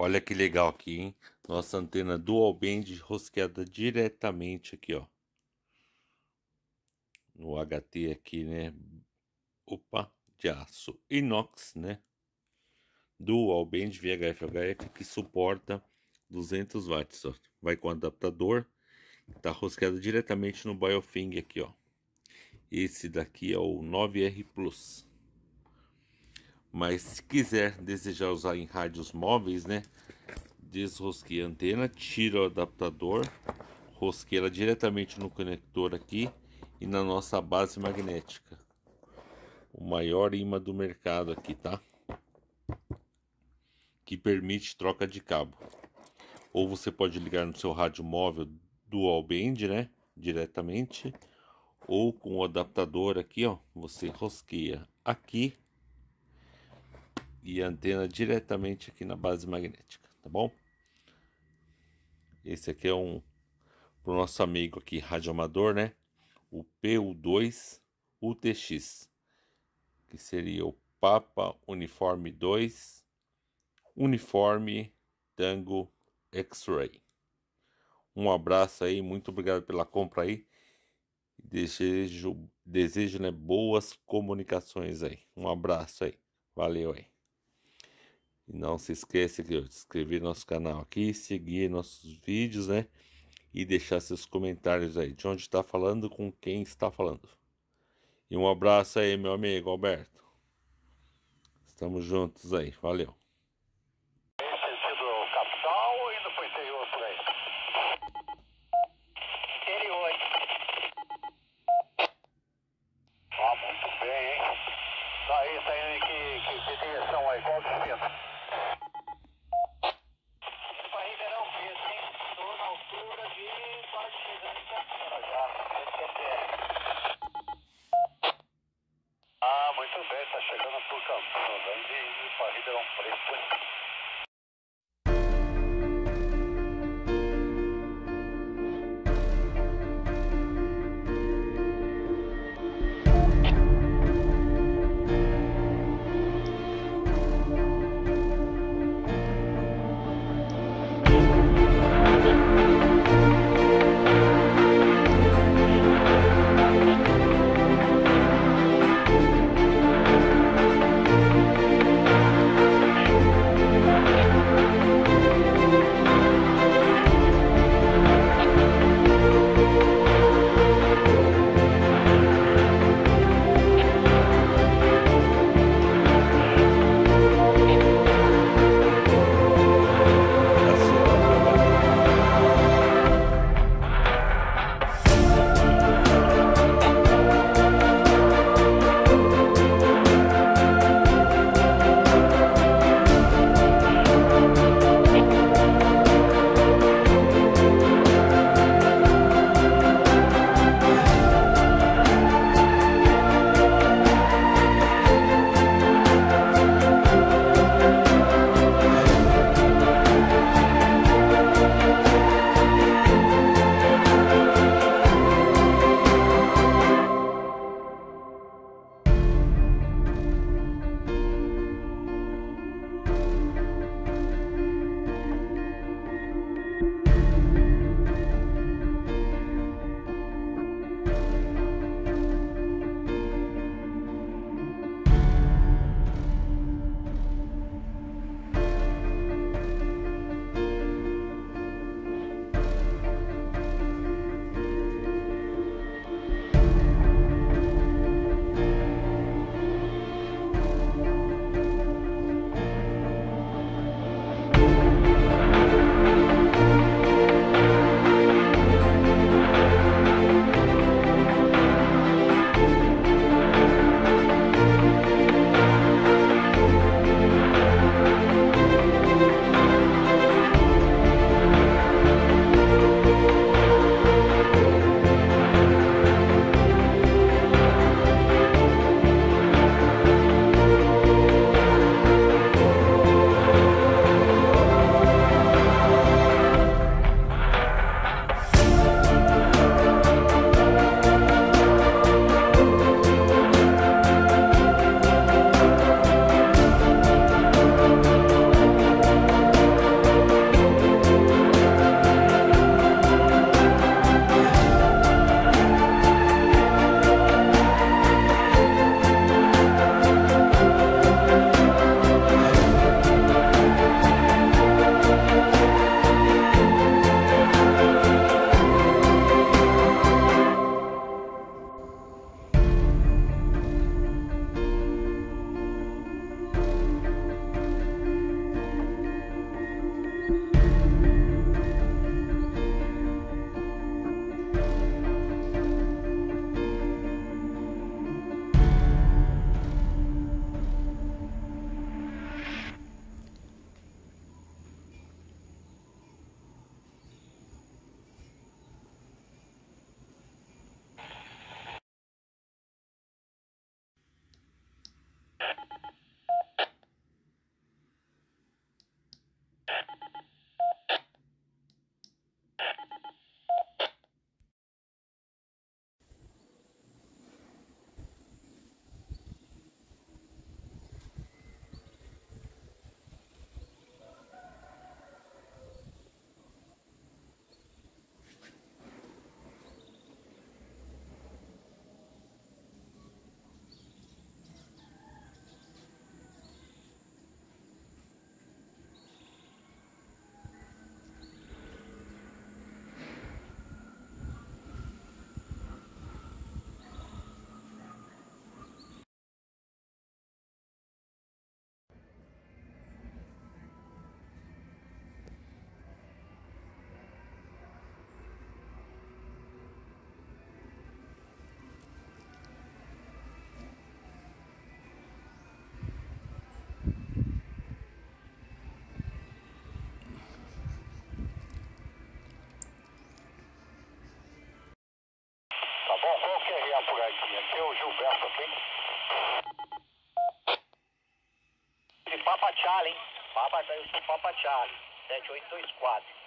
Olha que legal aqui, hein? Nossa antena dual band rosqueada diretamente aqui, ó. No HT aqui, né? Opa, de aço inox, né? Dual band VHF HF que suporta 200 watts, ó. Vai com adaptador. Tá rosqueado diretamente no Biofing aqui, ó. Esse daqui é o 9R Plus. Mas se quiser desejar usar em rádios móveis, né? Desrosqueia a antena, tira o adaptador, rosqueia diretamente no conector aqui e na nossa base magnética. O maior imã do mercado aqui, tá? Que permite troca de cabo. Ou você pode ligar no seu rádio móvel dual band, né? Diretamente. Ou com o adaptador aqui, ó. Você rosqueia aqui e a antena diretamente aqui na base magnética, tá bom? Esse aqui é um pro nosso amigo aqui radioamador, né? O PU2 UTX, que seria o Papa Uniforme 2 Uniforme Tango X-Ray. Um abraço aí, muito obrigado pela compra aí. Desejo, desejo né, boas comunicações aí. Um abraço aí. Valeu aí. E não se esqueça de se inscrever no nosso canal aqui, seguir nossos vídeos, né? E deixar seus comentários aí, de onde está falando, com quem está falando. E um abraço aí, meu amigo Alberto. Estamos juntos aí, valeu. Aí, saindo que, que, que direção aí, qual destino? QRA por aqui? Aqui é o Gilberto, ok? De Papa Charlie, hein? Papa, eu sou Papa Charlie, 7824.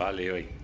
Valeu aí.